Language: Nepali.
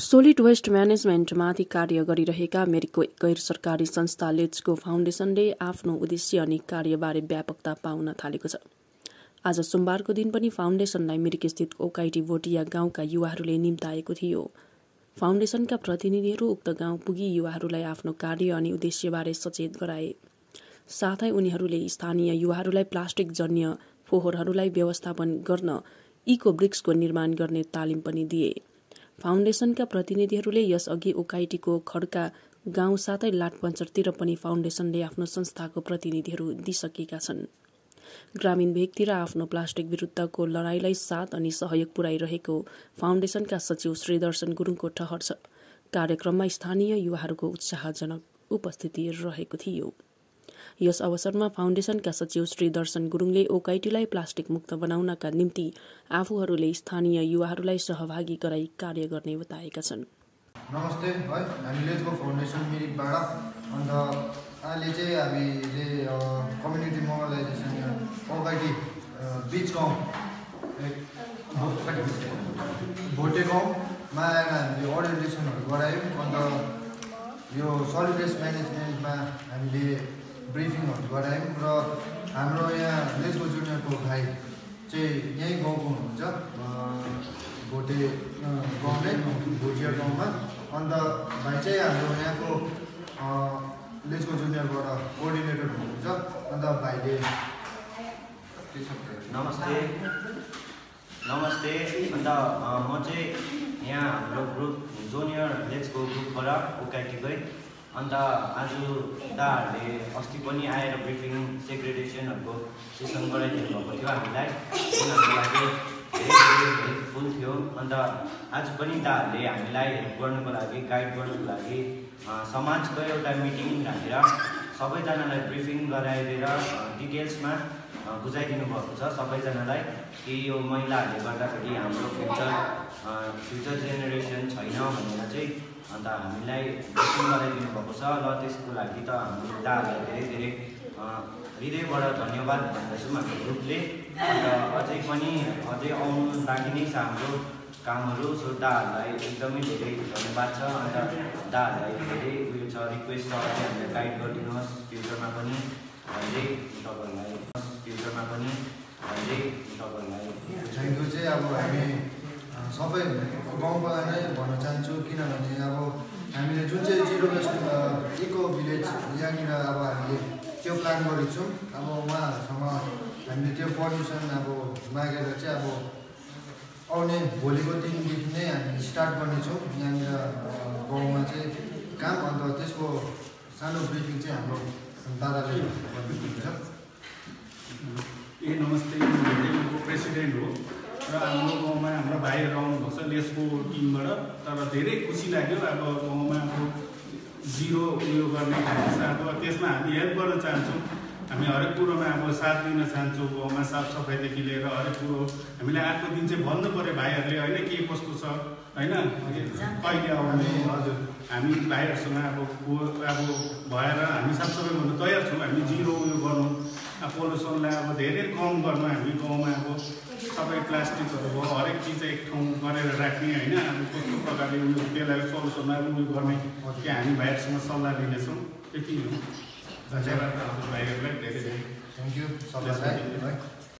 सोलिड वेस्ट म्यानेजमेन्टमाथि कार्य गरिरहेका मेरिको गैर सरकारी संस्था लेट्सको फाउन्डेसनले आफ्नो उद्देश्य अनि कार्यबारे व्यापकता पाउन थालेको छ। आज सोमबारको दिन पनि फाउन्डेसनलाई मिरिकस्थित ओकाइटी भोटिया गाउँका युवाहरूले निम्ताएको थियो। फाउन्डेसनका प्रतिनिधिहरू उक्त गाउँ पुगी युवाहरूलाई आफ्नो कार्य अनि उद्देश्यबारे सचेत गराए। साथै उनीहरूले स्थानीय युवाहरूलाई प्लास्टिक जन्य फोहोरहरूलाई व्यवस्थापन गर्न इको ब्रिक्सको निर्माण गर्ने तालिम पनि दिए। फाउन्डेसनका प्रतिनिधिहरूले यसअघि ओकाइटीको खड्का गाउँ साथै लाटपञ्चरतिर पनि फाउन्डेसनले आफ्नो संस्थाको प्रतिनिधिहरू दिइसकेका छन्। ग्रामीण भेगतिर आफ्नो प्लास्टिक विरुद्धको लडाईँलाई साथ अनि सहयोग पुर्याइरहेको फाउन्डेसनका सचिव श्रीदर्शन गुरुङको ठहर छ। कार्यक्रममा स्थानीय युवाहरूको उत्साहजनक उपस्थिति रहेको थियो। यस अवसरमा फाउन्डेसनका सचिव श्री दर्शन गुरुङले ओकाइटीलाई प्लास्टिक मुक्त बनाउनका निम्ति आफूहरूले स्थानीय युवाहरूलाई सहभागी गराई कार्य गर्ने बताएका छन्। नमस्ते है फाउन्डेसन मिरिकबाट अन्त अहिले चाहिँ हामीले कम्युनिटी मोबाइलाइजेसन ओकाइटी बिच गाउँ भोटे गाउँमा आएर हामीले ओरिएन्टेसनहरू गरायौँ। अन्त यो सलिड म्यानेजमेन्टमा हामीले ब्रिफिङहरू गरायौँ र हाम्रो यहाँ लेसको जुनियरको भाइ चाहिँ यहीँ गाउँको हुनुहुन्छ भोटे गाउँमै भोटिया गाउँमा। अन्त भाइ चाहिँ हाम्रो यहाँको लेसको जुनियरबाट कोअर्डिनेटर हुनुहुन्छ। अन्त भाइले नमस्ते। नमस्ते। अन्त म चाहिँ यहाँ हाम्रो ग्रुप जुनियर लेट्सको ग्रुपबाट उकाइटीकै अन्त आज दाहरूले अस्ति पनि आएर ब्रिफिङ सेक्रेटेसनहरूको सेसन गराइदिनु भएको थियो हामीलाई। उनीहरूको लागि धेरै हेल्पफुल थियो। अन्त आज पनि दाहरूले हामीलाई हेल्प गर्नुको लागि गाइड गर्नुको लागि समाजको एउटा मिटिङ राखेर सबैजनालाई ब्रिफिङ गराइदिएर डिटेल्समा बुझाइदिनु भएको छ सबैजनालाई कि यो महिलाहरूले गर्दाखेरि हाम्रो फ्युचर फ्युचर जेनेरेसन छैन भनेर चाहिँ अन्त हामीलाई बुकिङ छ र त्यसको लागि त हाम्रो दाहरूलाई धेरै धेरै हृदयबाट धन्यवाद भन्दछौँ हाम्रो ग्रुपले। अन्त अझै पनि अझै आउनु बाँकी नै छ हाम्रो कामहरू। सो दाहरूलाई एकदमै धेरै धन्यवाद छ। अन्त दाहरूलाई धेरै उयो छ रिक्वेस्ट छ हामीलाई गाइड गरिदिनुहोस्। फ्युचरमा पनि अझै तपाईँहरूलाई फ्युचरमा पनि अझै तपाईँहरूलाई थ्याङ्क यू चाहिँ अब हामी सबै गाउँकोलाई नै भन्न चाहन्छु किनभने अब हामीले जुन चाहिँ जिरो वेस्ट इको भिलेज यहाँनिर अब हामीले त्यो प्लान गरेको छौँ अब उहाँहरूसँग हामीले त्यो पर्मिसन अब मागेर चाहिँ अब आउने भोलिको दिनदेखि नै हामी स्टार्ट गर्नेछौँ। यहाँनिर गाउँमा चाहिँ काम अन्त त्यसको सानो ब्रिफिङ चाहिँ हाम्रो दादाले गर्नुहुन्छ ए नमस्ते। प्रेसिडेन्ट हो। र हाम्रो गाउँमा हाम्रो भाइहरू आउनुभएको छ लेसको टिमबाट तर धेरै खुसी लाग्यो अब गाउँमा अब जिरो उयो गर्ने अब त्यसमा हामी हेल्प गर्न चाहन्छौँ। हामी हरेक कुरोमा अब साथ दिन चाहन्छौँ गाउँमा साफसफाइदेखि लिएर हरेक कुरो हामीलाई आएको दिन चाहिँ भन्नु पऱ्यो भाइहरूले होइन के कस्तो छ होइन? कहिले आउने? हजुर। हामी भाइहरूसँग अब अब भएर हामी साफसफाइ गर्नु तयार छौँ। हामी जिरो उयो गर्नु पोल्युसनलाई अब धेरै कम गर्नु हामी गाउँमा। सबै प्लास्टिकहरू भयो हरेक चिज एक ठाउँ गरेर राख्ने होइन। अब कस्तो प्रकारले उयो त्यसलाई सल्युसनमा उयो गर्ने कि हामी भाइहरूसँग सल्लाह दिनेछौँ यति हो। धन्यवाद। भाइहरूलाई धेरै धेरै थ्याङ्क यू सबैलाई। है